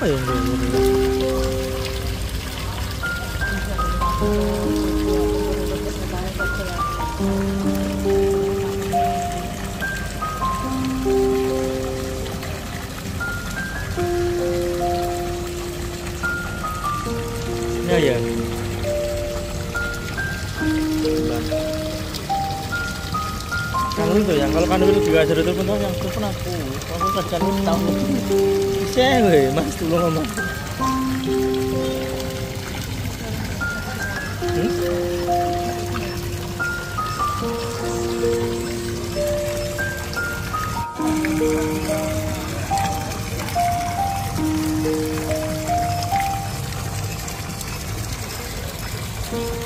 Kenapa ya enggak gitu? Ya Itu ya, kalau kan itu juga ada telepon tuh yang telepon aku. Aku lu tahu. Bisa gue, mas dulu ngomong. Hmm? Oh,